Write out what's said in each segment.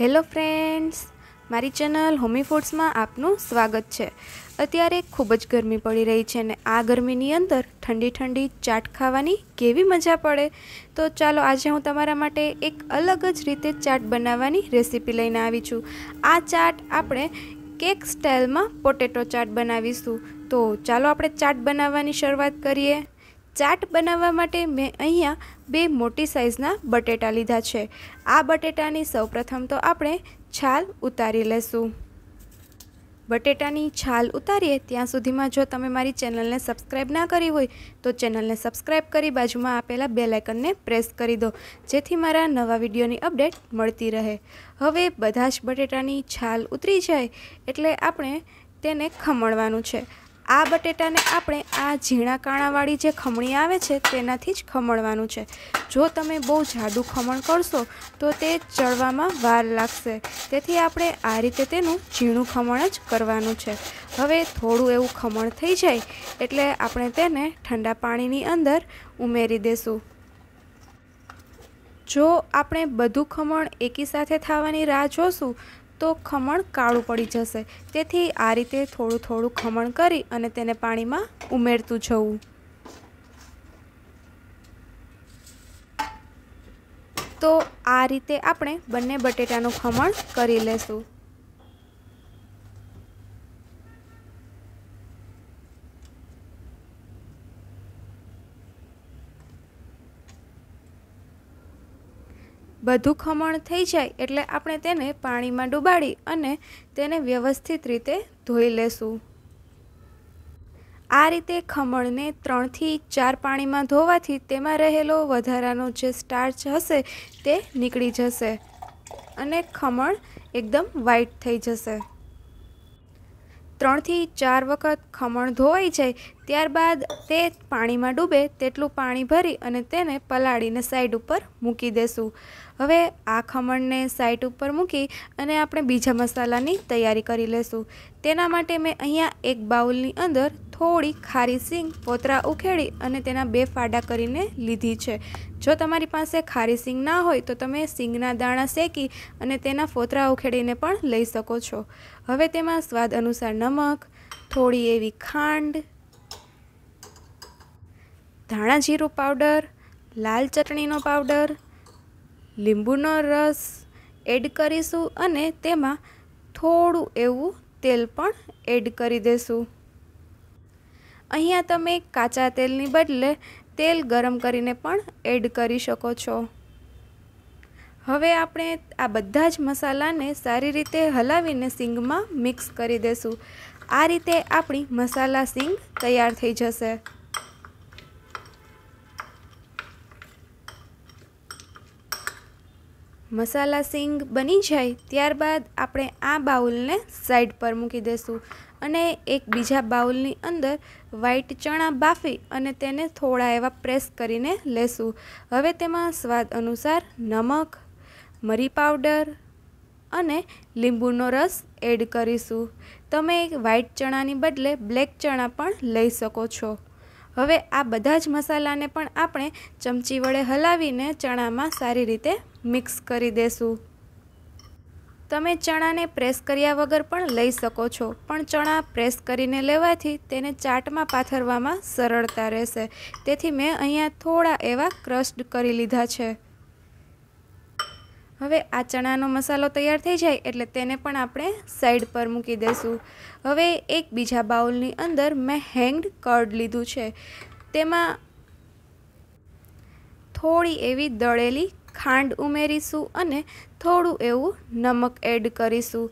Hello friends, મારી channel હોમી ફૂડ્સમાં આપનું સ્વાગત છે. અત્યારે ખૂબ જ ગરમી પડી રહી છે ને આ ગરમીની અંદર ઠંડી ઠંડી ચાટ ખાવાની કેવી મજા પડે? તો ચાલો આજે હું તમારા માટે એક અલગ જ રીતે ચાટ બનાવવાની રેસીપી લઈને આવી છું. આ ચાટ આપણે કેક સ્ટાઇલમાં પોટેટો ચાટ બનાવીશું. તો ચાલો આપણે ચાટ બનાવવાની શરૂઆત કરીએ. ચાટ બનાવવા માટે મેં અહીંયા બે મોટી સાઇઝના બટેટા લીધા છે. આ બટેટાની સૌપ્રથમ તો આપણે છાલ ઉતારી લેશું. બટેટાની છાલ ઉતારીએ ત્યાં સુધીમાં જો તમે મારી ચેનલને સબસ્ક્રાઇબ ના કરી હોય, તો ચેનલને સબસ્ક્રાઈબ કરી બાજુમાં આપેલા બે લાઇકનને પ્રેસ કરી દો, જેથી મારા નવા વિડીયોની અપડેટ મળતી રહે. હવે બધા જ બટેટાની છાલ ઉતરી જાય એટલે આપણે તેને ખમણવાનું છે. આ બટેટાને આપણે આ ઝીણા કાણાવાળી જે ખમણી આવે છે, તેનાથી જ ખમણવાનું છે. જો તમે બહુ જાડું ખમણ કરશો, તો તે ચડવામાં વાર લાગશે. તેથી આપણે આ રીતે તેનું ઝીણું ખમણ જ કરવાનું છે. હવે થોડું એવું ખમણ થઈ જાય, એટલે આપણે તેને ઠંડા પાણીની અંદર ઉમેરી દેશું. જો આપણે બધું ખમણ એકી સાથે થવાની રાહ જોશું તો ખમણ કાળું પડી જશે. તેથી આ રીતે થોડું થોડું ખમણ કરી અને તેને પાણીમાં ઉમેરતું જવું. તો આ રીતે આપણે બંને બટેટાનું ખમણ કરી લેશું. બધું ખમણ થઈ જાય એટલે આપણે તેને પાણીમાં ડુબાડી અને તેને વ્યવસ્થિત રીતે ધોઈ લેશું. આ રીતે ખમણને ત્રણથી ચાર પાણીમાં ધોવાથી તેમાં રહેલો વધારાનો જે સ્ટાર્ચ હશે તે નીકળી જશે અને ખમણ એકદમ વ્હાઈટ થઈ જશે. ત્રણથી ચાર વખત ખમણ ધોવાઈ જાય ત્યારબાદ તે પાણીમાં ડૂબે તેટલું પાણી ભરી અને તેને પલાળીને સાઈડ ઉપર મૂકી દેશું. હવે આ ખમણને સાઈડ ઉપર મૂકી અને આપણે બીજા મસાલાની તૈયારી કરી લેશું. તેના માટે મેં અહીંયા એક બાઉલની અંદર થોડી ખારી સિંગ, પોતરા ઉખેડી અને તેના બે ફાડા કરીને લીધી છે. જો તમારી પાસે ખારી સિંગ ના હોય તો તમે સિંગના દાણા શેકી અને તેના ફોતરા ઉખેડીને પણ લઈ શકો છો. હવે તેમાં સ્વાદ અનુસાર નમક, થોડી એવી ખાંડ ધાણા જીરું પાવડર, લાલ ચટણીનો પાવડર, લીંબુનો રસ એડ કરીશું અને તેમાં થોડું એવું તેલ પણ એડ કરી દેશું. અહીંયા તમે કાચા તેલની બદલે તેલ ગરમ કરીને પણ એડ કરી શકો છો. હવે આપણે આ બધા જ મસાલાને સારી રીતે હલાવીને સિંગમાં મિક્સ કરી દેશું. આ રીતે આપણી મસાલા સિંગ તૈયાર થઈ જશે. મસાલા સિંગ બની જાય, ત્યારબાદ આપણે આ બાઉલને સાઈડ પર મૂકી દઈશું અને એક બીજા બાઉલની અંદર વ્હાઈટ ચણા બાફી અને તેને થોડા એવા પ્રેસ કરીને લેશું. હવે તેમાં સ્વાદ અનુસાર નમક, મરી પાવડર અને લીંબુનો રસ એડ કરીશું. તમે વ્હાઈટ ચણાની બદલે બ્લેક ચણા પણ લઈ શકો છો. હવે આ બધા જ મસાલાને પણ આપણે ચમચી વડે હલાવીને ચણામાં સારી રીતે મિક્સ કરી દેશું. તમે ચણાને પ્રેસ કર્યા વગર પણ લઈ શકો છો, પણ ચણા પ્રેસ કરીને લેવાથી તેને ચાટમાં પાથરવામાં સરળતા રહેશે. તેથી મેં અહીંયા થોડા એવા ક્રસ્ડ કરી લીધા છે. હવે આ ચણાનો મસાલો તૈયાર થઈ જાય એટલે તેને પણ આપણે સાઈડ પર મૂકી દઈશું. હવે એક બીજા બાઉલની અંદર મેં હેંગડ કર્ડ લીધું છે. તેમાં થોડી એવી દળેલી ખાંડ ઉમેરીશું અને થોડું એવું નમક એડ કરીશું.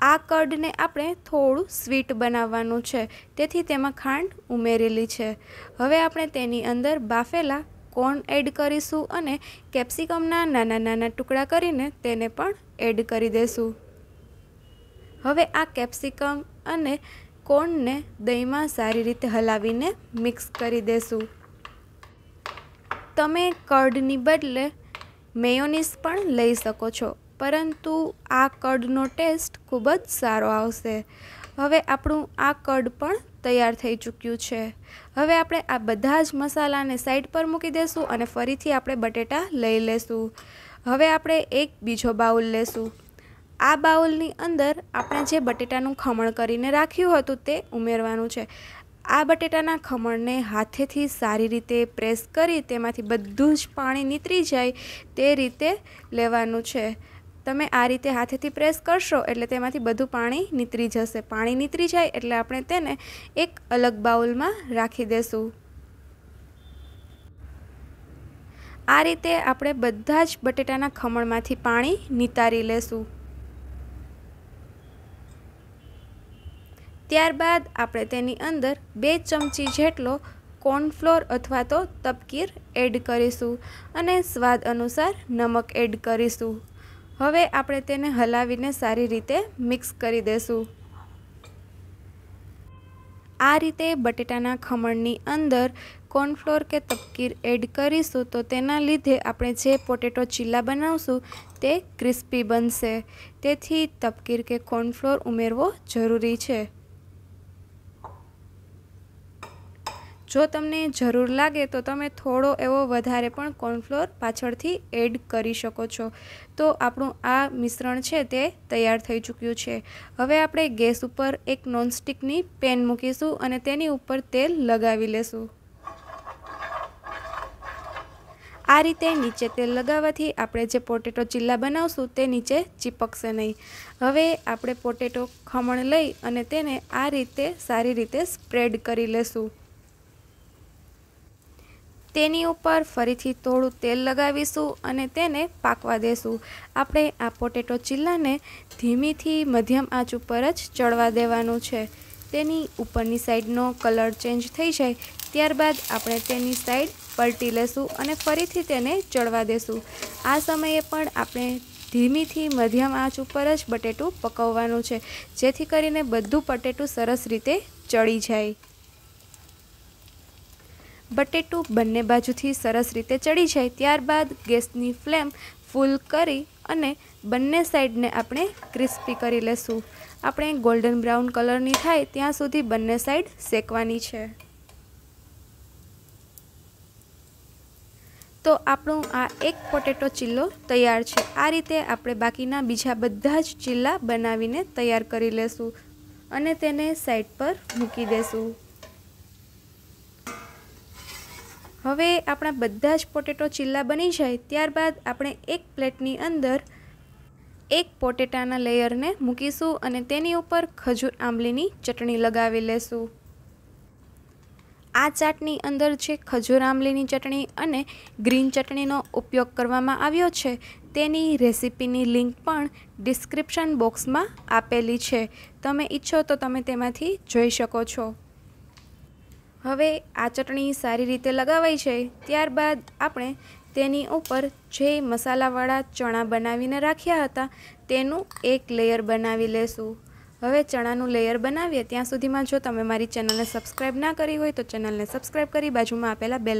આ કર્ડને આપણે થોડું સ્વીટ બનાવવાનું છે. તેથી તેમાં ખાંડ ઉમેરેલી છે. હવે આપણે તેની અંદર બાફેલા કોર્ન એડ કરીશું અને કેપ્સિકમના નાના નાના ટુકડા કરીને તેને પણ એડ કરી દેશું. હવે આ કેપ્સિકમ અને કોર્નને દહીંમાં સારી રીતે હલાવીને મિક્સ કરી દેશું. તમે કર્ડની બદલે મેયોનીઝ પણ લઈ શકો છો, પરંતુ આ કર્ડનો ટેસ્ટ ખૂબ જ સારો આવશે. હવે આપણું આ કડ પણ તૈયાર થઈ ચૂક્યું છે. હવે આપણે આ બધા જ મસાલાને સાઈડ પર મૂકી દઈશું અને ફરીથી આપણે બટેટા લઈ લેશું. હવે આપણે એક બીજો બાઉલ લેશું. આ બાઉલની અંદર આપણે જે બટેટાનું ખમણ કરીને રાખ્યું હતું તે ઉમેરવાનું છે. આ બટેટાના ખમણને હાથેથી સારી રીતે પ્રેસ કરી તેમાંથી બધું જ પાણી નીતરી જાય તે રીતે લેવાનું છે. તમે આ રીતે હાથેથી પ્રેસ કરશો એટલે તેમાંથી બધું પાણી નીતરી જશે. પાણી નીતરી જાય એટલે આપણે તેને એક અલગ બાઉલમાં રાખી દેશું. આ રીતે આપણે બધા જ બટેટાના ખમણમાંથી પાણી નિતારી લેશું. ત્યારબાદ આપણે તેની અંદર બે ચમચી જેટલો કોર્નફ્લોર અથવા તો તપકીર એડ કરીશું અને સ્વાદ અનુસાર નમક એડ કરીશું. હવે આપણે તેને હલાવીને સારી રીતે મિક્સ કરી દેશું. આ રીતે બટેટાના ખમણની અંદર કોર્નફ્લોર કે તપકીર એડ કરીશું તો તેના લીધે આપણે જે પોટેટો ચીલા બનાવશું તે ક્રિસ્પી બનશે. તેથી તપકીર કે કોર્નફ્લોર ઉમેરવો જરૂરી છે. જો તમને જરૂર લાગે તો તમે થોડો એવો વધારે પણ કોર્નફ્લોર પાછળથી એડ કરી શકો છો. તો આપણું આ મિશ્રણ છે તે તૈયાર થઈ ચૂક્યું છે. હવે આપણે ગેસ ઉપર એક નોનસ્ટિકની પેન મૂકીશું અને તેની ઉપર તેલ લગાવી લેશું. આ રીતે નીચે તેલ લગાવવાથી આપણે જે પોટેટો ચીલ્લા બનાવશું તે નીચે ચીપકશે નહીં. હવે આપણે પોટેટો ખમણ લઈ અને તેને આ રીતે સારી રીતે સ્પ્રેડ કરી લેશું. તેની ઉપર ફરીથી થોડું તેલ લગાવીશું અને તેને પાકવા દેશું. આપણે આ પોટેટો ચીલાને ધીમીથી મધ્યમ આંચ ઉપર જ ચડવા દેવાનું છે. તેની ઉપરની સાઈડનો કલર ચેન્જ થઈ જાય, ત્યારબાદ આપણે તેની સાઈડ પલટી લેશું અને ફરીથી તેને ચડવા દેશું. આ સમયે પણ આપણે ધીમીથી મધ્યમ આંચ ઉપર જ બટેટું પકવવાનું છે, જેથી કરીને બધું બટેટું સરસ રીતે ચડી જાય. બટેટું બંને બાજુથી સરસ રીતે ચડી જાય ત્યારબાદ ગેસની ફ્લેમ ફૂલ કરી અને બંને સાઈડને આપણે ક્રિસ્પી કરી લેશું. આપણે ગોલ્ડન બ્રાઉન કલરની થાય ત્યાં સુધી બંને સાઈડ શેકવાની છે. તો આપણું આ એક પોટેટો ચીલ્લો તૈયાર છે. આ રીતે આપણે બાકીના બીજા બધા જ ચિલ્લા બનાવીને તૈયાર કરી લેશું અને તેને સાઈડ પર મૂકી દેશું. હવે આપણા બધા જ પોટેટો ચીલ્લા બની જાય ત્યારબાદ આપણે એક પ્લેટની અંદર એક પોટેટાના લેયરને મૂકીશું અને તેની ઉપર ખજૂર આંબલીની ચટણી લગાવી લેશું. આ ચાટની અંદર જે ખજૂર આંબલીની ચટણી અને ગ્રીન ચટણીનો ઉપયોગ કરવામાં આવ્યો છે, તેની રેસીપીની લિંક પણ ડિસ્ક્રિપ્શન બોક્સમાં આપેલી છે. તમે ઈચ્છો તો તમે તેમાંથી જોઈ શકો છો. હવે આ ચટણી સારી રીતે લગાવાઈ છે, ત્યારબાદ આપણે તેની ઉપર જે મસાલાવાળા ચણા બનાવીને રાખ્યા હતા, તેનું એક લેયર બનાવી લેશું. હવે ચણાનું લેયર બનાવીએ, ત્યાં સુધીમાં જો તમે મારી ચેનલને સબસ્ક્રાઈબ ના કરી હોય તો ચેનલને સબસ્ક્રાઈબ કરી બાજુમાં આપેલા બે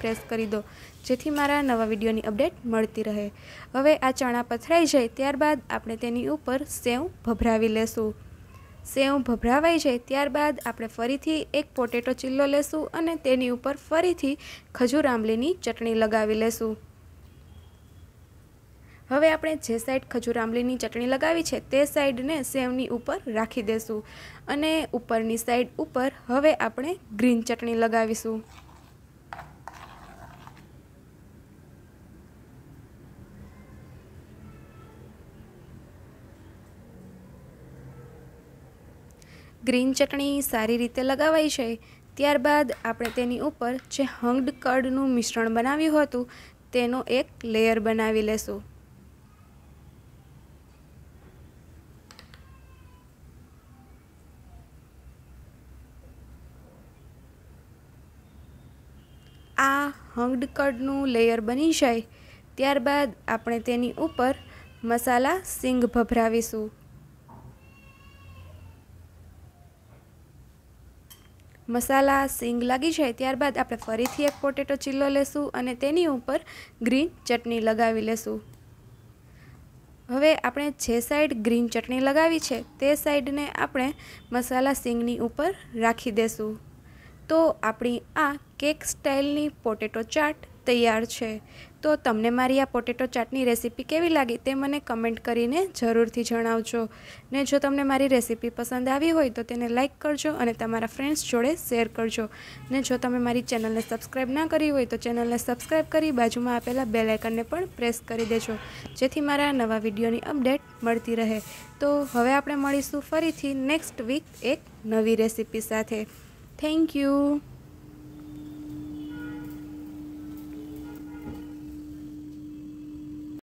પ્રેસ કરી દો, જેથી મારા નવા વિડીયોની અપડેટ મળતી રહે. હવે આ ચણા પથરાઈ જાય, ત્યારબાદ આપણે તેની ઉપર સેવ ભભરાવી લેશું. સેવ ભભરાવાઈ જાય ત્યારબાદ આપણે ફરીથી એક પોટેટો ચીલ્લો લેશું અને તેની ઉપર ફરીથી ખજૂર આંબલીની ચટણી લગાવી લેશું. હવે આપણે જે સાઈડ ખજૂર આંબલીની ચટણી લગાવી છે તે સાઈડને સેવની ઉપર રાખી દેશું અને ઉપરની સાઈડ ઉપર હવે આપણે ગ્રીન ચટણી લગાવીશું. ગ્રીન ચટણી સારી રીતે લગાવાઈ છે. ત્યારબાદ આપણે તેની ઉપર જે હંગડ કડનું મિશ્રણ બનાવ્યું હતું, તેનો એક લેયર બનાવી લેશું. આ હંગડ કડનું લેયર બની જાય. ત્યારબાદ આપણે તેની ઉપર મસાલા સિંગ ભભરાવીશું. મસાલા, સિંગ લાગી જાય ત્યારબાદ આપણે ફરીથી એક પોટેટો ચીલ્લો લેશું અને તેની ઉપર ગ્રીન ચટણી લગાવી લેશું. હવે આપણે જે સાઈડ ગ્રીન ચટણી લગાવી છે, તે સાઈડને આપણે મસાલા, સિંગની ઉપર રાખી દેશું. તો આપણી આ કેક સ્ટાઇલની પોટેટો ચાટ તૈયાર છે. તો તમને મારી આ પોટેટો ચાટની રેસીપી કેવી લાગી તે મને કમેન્ટ કરીને જરૂરથી જણાવજો. ને જો તમને મારી રેસીપી પસંદ આવી હોય તો તેને લાઇક કરજો અને તમારા ફ્રેન્ડ્સ જોડે શેર કરજો. ને જો તમે મારી ચેનલને સબસ્ક્રાઈબ ના કરી હોય તો ચેનલને સબસ્ક્રાઈબ કરી બાજુમાં આપેલા બેલ આઇકનને પણ પ્રેસ કરી દેજો. જેથી મારા નવા વિડીયોની અપડેટ મળતી રહે. તો હવે આપણે મળીશું ફરીથી નેક્સ્ટ વીક એક નવી રેસીપી સાથે. Thank you.